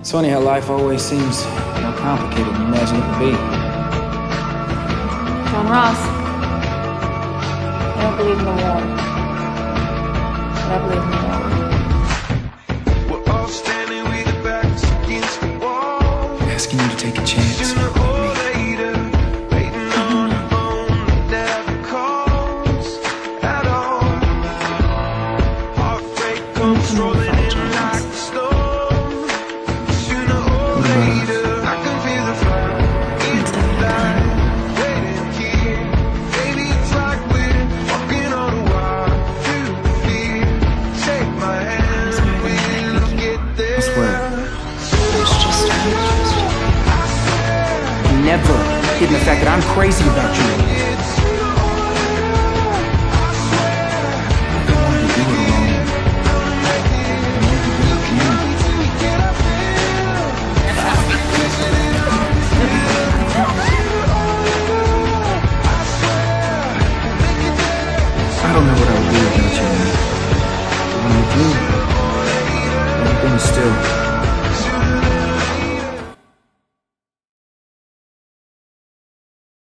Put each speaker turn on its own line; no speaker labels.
It's funny how life always seems more complicated than you imagine it to be.
John Ross, I don't believe in the war. But I believe in the war.
We're all standing with our backs against the wall.
Asking you to take a chance.
Sooner
Swear.
Never hidden the fact that I'm crazy about you.
Don't know what I would do without you, do, is still